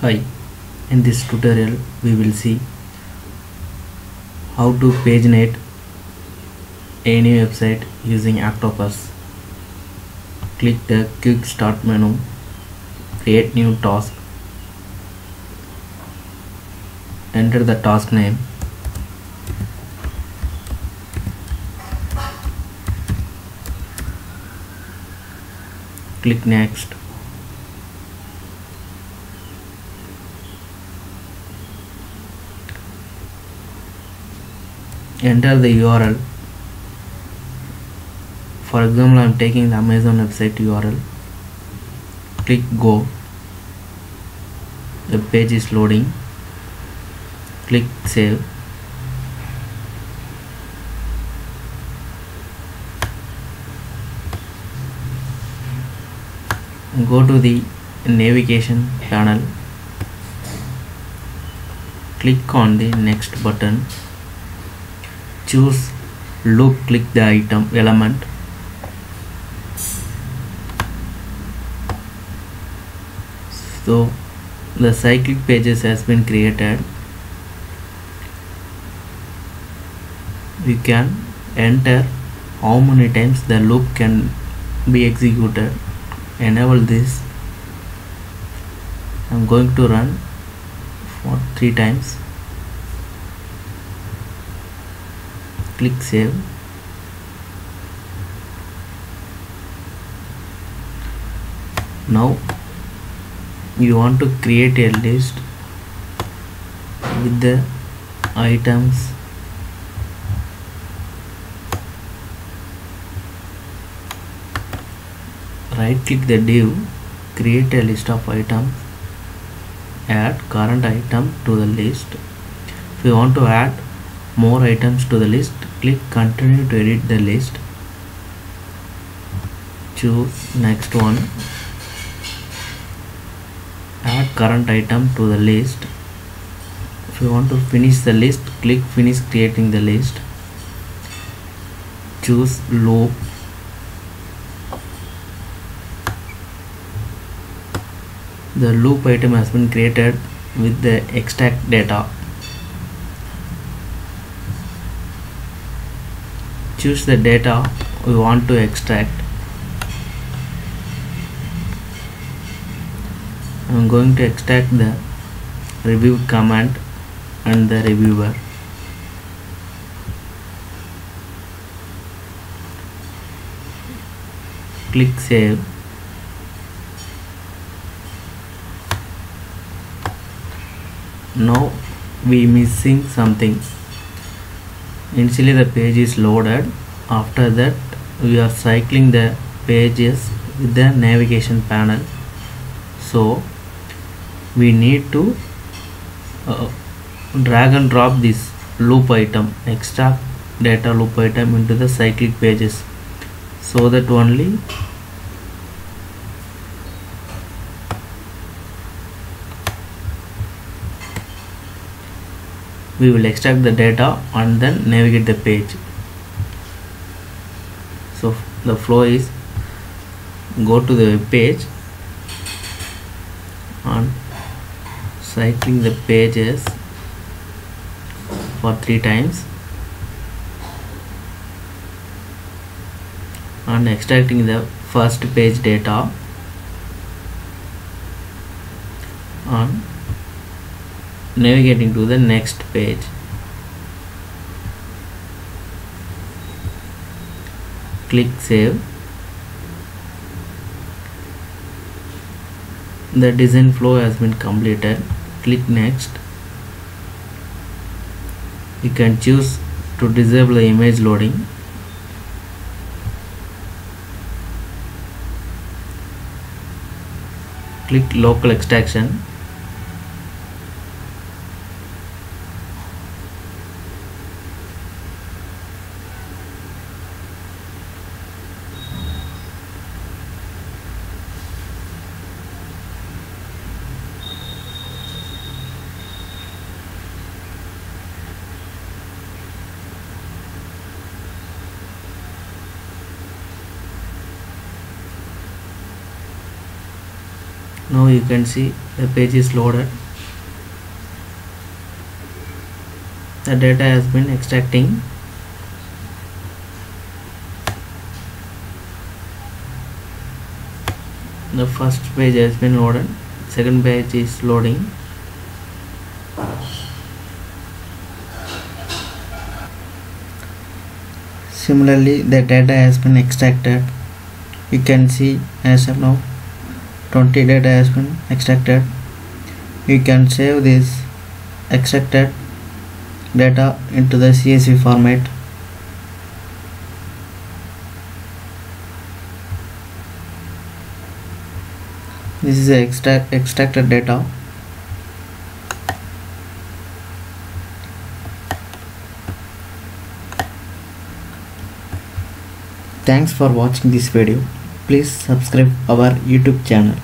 Hi, in this tutorial we will see how to paginate any website using Octoparse. Click the quick start menu, create new task, enter the task name, click next. Enter the URL for example I'm taking the Amazon website URL click go. The page is loading. Click save. Go to the navigation panel. Click on the next button choose loop click the item element. So the cyclic pages has been created. We can enter how many times the loop can be executed. Enable this. I'm going to run for three times click save. Now you want to create a list with the items. Right click the div create a list of items add current item to the list. If you want to add more items to the list. Click continue to edit the list. Choose next one. Add current item to the list. If you want to finish the list click finish creating the list. Choose loop. The loop item has been created with the extract data choose the data we want to extract. I'm going to extract the review command and the reviewer. Click save. Now we missing something initially the page is loaded. After that we are cycling the pages with the navigation panel. So we need to uh, drag and drop this loop item extract data loop item into the cyclic pages so that only we will extract the data and then navigate the page. So the flow is go to the page and cycling the pages for three times and extracting the first page data and navigating to the next page. Click save. The design flow has been completed. Click next. You can choose to disable the image loading. Click local extraction now you can see the page is loaded. The data has been extracting. The first page has been loaded. Second page is loading. Similarly the data has been extracted. You can see as of now 20 data has been extracted. You can save this extracted data into the CSV format. This is the extract extracted data. Thanks for watching this video please subscribe our youtube channel